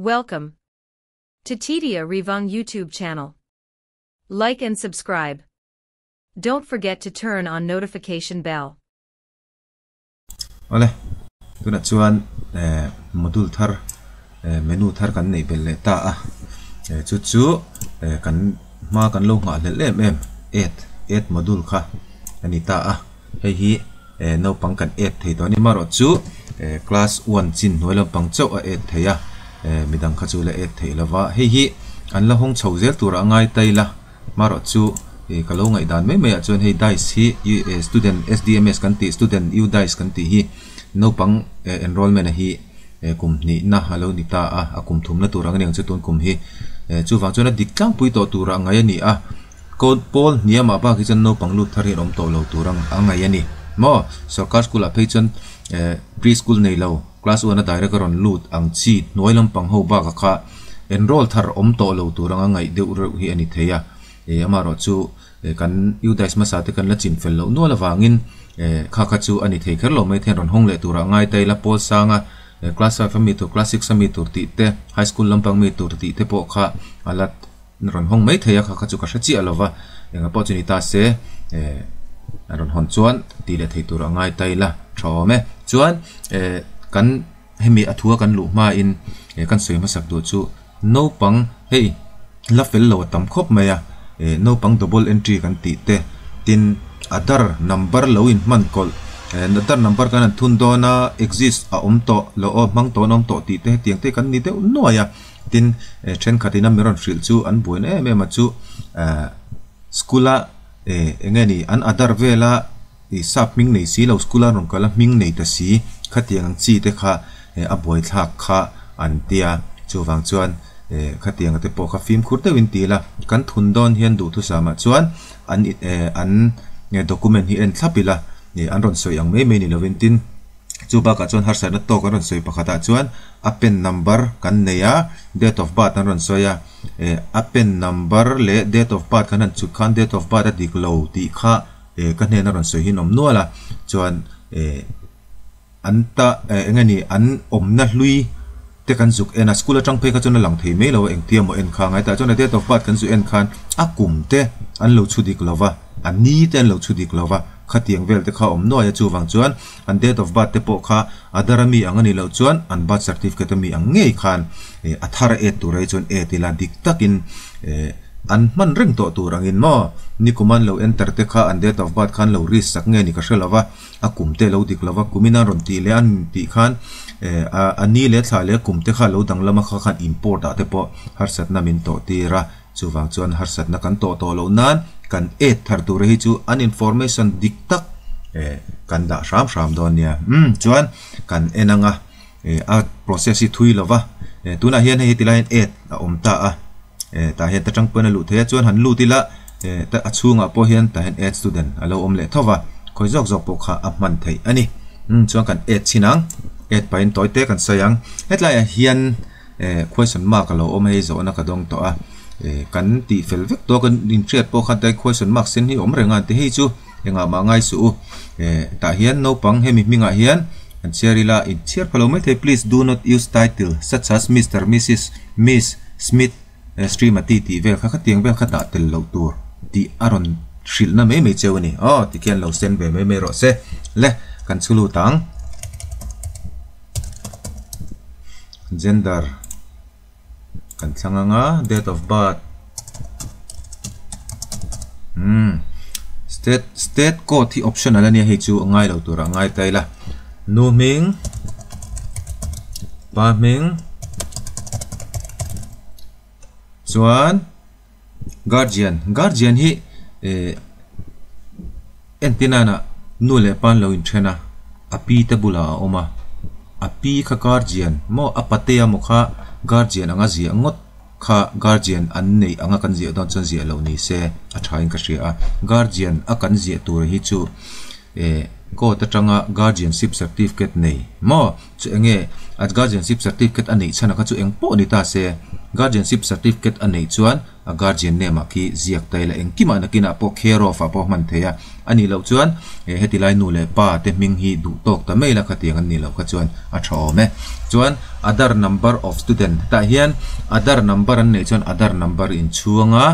Welcome to Tedia Revung YouTube channel. Like and subscribe. Don't forget to turn on notification bell. Ole, tu na chuan eh, modul module thar eh, menu thar kan nei bel le ta a eh, chu chu kan ma kan lo nga le lem em et et module kha ani ta a hei hi no pang kan et thei to ni maro chu class 1 chin noi lo pang chau a et thei a. Ờ, midang kha chu le e thei lawa hei hi an la hong chho zel tur angai tai la maro chu e kalo ngai dan mai mai a chuan hei dice hi ờ, student SDMS kan ti student u dice kan ti hi. No pang ờ, enrollment hi kum ni na halo ni ta a akum thum na tur ang neng chu ton kum hi. Chu wang chuan a dik pui to tur angai ni a code pol niam apa ki chan no pang lu thari rom to lo turang angai ani. Mo sarkar school a phei chan preschool nei lo คลาสวันได้เรื่องรลูดอังชีดน้อยลำพังหัวบ้ากะค่ะเอ็นโรลทาร์อมโตเลวตัวรังไงเดือดรู้ฮีอันิเทียเออมาเราจูกันยูไดส์มาสาธิกันละจินเฟลเลวนัวละวางินเออข้าคัจูอันนี้เทียกันเราไม่เทียนรอนห้องเลตัวรังไงแต่ละโพสซังะคลาสไฟมีตัวคลาสสิกสมีตัวติเตไฮสคูลลำพังมีตัวติเตโปค่ะอัลลัดรอนห้องไม่เทียข้าคัจูกัชจีอัลวะยังกับปัจจุบันเสเออรอนห้องชวนตีเลเทียตัวรังไงแต่ละชอบไหมชวนเออ kan hemi athua kan lu ma in eh, kan soi ma sak du chu no pang hei, la fel lo tam khop mai a. Eh, no pang double entry kan ti te, tin adar number lo in man kol. Eh, other number kan thun do na exist a om to lo o mang to nom to ti te, tiang te kan ni te no ya. Tin chen khatina miron fril chu an buin e me ma chu skula e engeni an other vela i sap ming nei si lo skula ron kala ming nei ta si. kha ang chi te kha eh, a boi thak kha an tia chu wang chuan eh, kha te pawh kha film khur te win ti la kan thun don hian du thu sama chuan an eh, an document hi en thlapila an ron soi ang me me ni lovin tin. Chu ba ka chuan har sa na to kan ron soi pakhata chuan a pen number kan neya date of birth an ron soya a pen number le date of birth kan an chu khan date of birth a diklo ti kha kan hne na ron soi hi nom nuala. Chuan an anta engani an om na hlui te kan zuk ena school atang phe ka chona lang thei me lo eng tiam mo en kha ngai ta chona te tok pat kan zu en khan a kum te an lo chu dik lova an ni ten lo chu dik lova khatiang vel te kha om no ya chu wang chuan an date of birth te po kha adarami angani lo chuan an birth certificate mi ang ngei khan athar e tu rei chon e tila dik takin an man reng to tu rangin mo. Ni kuman lo enter te kha an det of bat khan lo ris sak nge ni ka shelova a kum te lo dik lova kumina ron ti le an ti khan. E, a ani le thla le kum te kha lo dang lama kha khan import a te po. Har sat na min to ti ra. Chu chuwang chuan har sat na kan to to lo nan. Kan e thar tu rehi chu an information dik tak. E, kan da sham sham don nia um hmm, chuan kan enanga e, a process hi thui lova tuna hian hei tilain et a omta a. ta hiện ta hian ta tangpana lu thea hắn han lu là eh, ta achunga po hiện ta hiện et student. Alo om le thova khoi jok jok po kha a man thei ani um hmm, chuan kan et chinang et pain toy te kan sayang hetlai hiện eh, question mark alo om hay zo nó ka đông to à kan ti fel vek to kan in chat po khat dai question mark sen hi om renga te hi chu. Enga ma ngai su. Ta hian no pang hemi minga ah hian. An cherila in chair phalo me the please do not use title such as mr mrs miss, smith stream ati ti vel kha khatiang vel khata tel lo tur ti aron shil na me me này. oh ti ken lo sen ve me me ro se le kan chulu tang gender. Kan thanga nga date of birth. Hmm. State state code thi optional ani he chu ngai lo tura ngai tai la nu ming. Ba ming. So guardian. Guardian hi eh, antenna na nu le pan lo in thena api tabula oma. Api kha guardian. Mo apate mo kha guardian anga ji angot kha guardian an nei anga kan ji don chan ji lo ni se. A thain ka shri a guardian a kan ji tur hi chu e ko ta changa guardianship certificate nei. Mo chu enge at guardianship certificate ani chana ka chu eng po ni ta se. Guardianship certificate anei chuan a guardian name a ki ziak tai la eng kima na kina po care of a po man theya ani lo chuan e heti lai nu le pa te ming hi du tok ta mai la kha tiang ani lo kha chuan a thaw me chuan other number of student ta hian other number an nei chuan other number in chuanga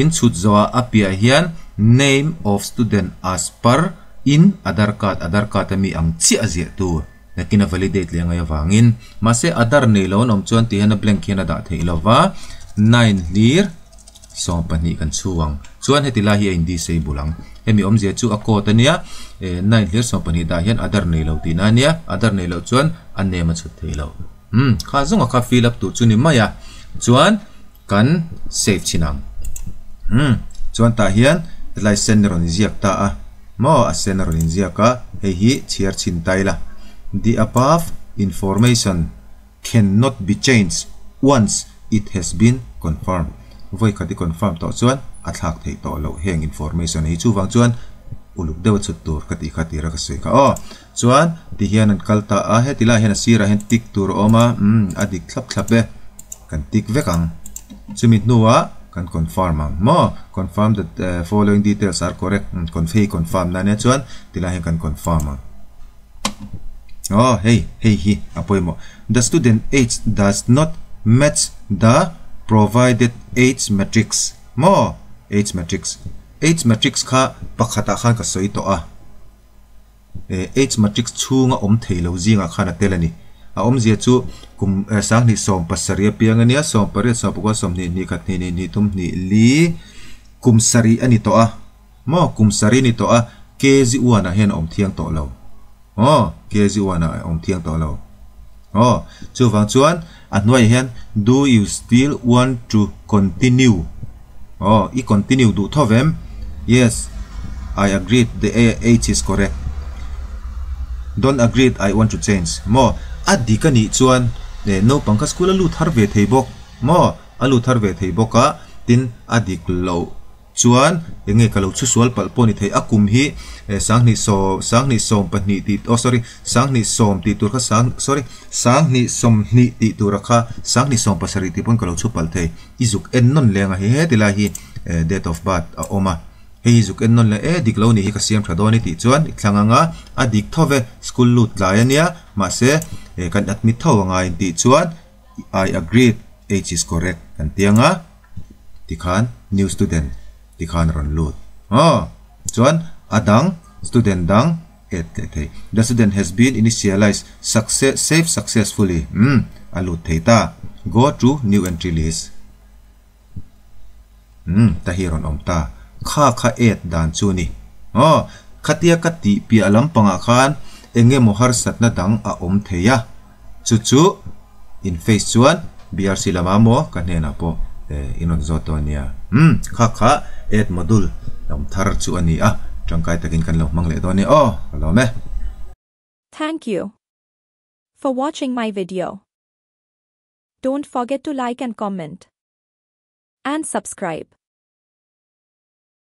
in chut zawa apia hian name of student as per in other card other card mi ang chi azia tu kina validate le ngay wangin mase adar nei lo nom chuan ti hana blank hian da thei lo nine 9 lir, so pani kan chuang chuan heti la hi in disable bulang. Hemi om zia chu a ko ta nia 9 e, lir, so pani da hian adar nei lo ti na nia adar nei lo chuan an ne ma chu thei lo. Hm kha zong kha fill up tu chu ni maya. Chuan kan save chinang hm chuan ta hian lai sen ron ziak ta a. Mo a sen ron ziak a. Hei hi, chiar chin tai la. The above information cannot be changed once it has been confirmed. Voi khati confirm to chuan a thlak thei to lo. Heng information hi chu wang chuan uluk dewa chut tur kati khati ra ka soi ka. O chuan ti hian an kalta a he tila hian a sira hen tik tur oma um adik thlap thlap be kan tik vekang chumi nuwa kan confirm ang. Mo confirm that uh, following details are correct. Confirm confirm na ne chuan tila hian kan confirm Oh, hey, hey, he, apoy mo. The student age does not match the provided age matrix. Mo, age matrix. Age matrix ka pakata khan ka soi to a. E, H age matrix chunga om thelo zinga khana telani. A om zia chu kum e, sang ni som pasaria pianga nia som pare som pukwa som ni ni kat ni ni ni tum ni li kum sari ani to a. Mo kum sari ni to a kezi uana hen om thiang to lo oh kia zu wana ông thiang to lo oh chu wang chuan a hnuai hian do you still want to continue? Oh i continue du thovem yes, i agree the age is correct. Don't agree i want to change. Mo adi ka ni chuan ne no pangka school lu thar ve thei bok mo alu thar ve thei boka tin adik lo chuan enge kalau chu sual pal poni thei akum hi eh, sang ni so sang ni som pani ti oh sorry, sang ni som ti tur kha, sang, sorry, sang ni som ni ti tur kha, sang ni som pasari ti pon kalau chu pal thei. Izuk en non lenga hi, he tila hi eh, date of birth a oma he izuk en non le e dik lo ni hi ka siam thadoni ti chuan thlanganga a dik thove school lut laiania ma se kan admit thawanga in ti chuan, i agree, age is correct, kan tianga tikhan new student. Ti khan ron lut. Oh chuan adang student dang et te the the student has been initialized success save successfully. Hmm alut theita go to new entry list. Hmm ta hi ron om ta kha kha et dan chu ni oh khatia kati pi alam panga khan enge mohar satna dang a om theya chu chu in face chuan brc lama mo kan hena po zotonia hmm kha kha et modul dom thar chu ani a tangkai takin kan lo mangle do ni o lo me. Thank you for watching my video. Don't forget to like and comment. And subscribe.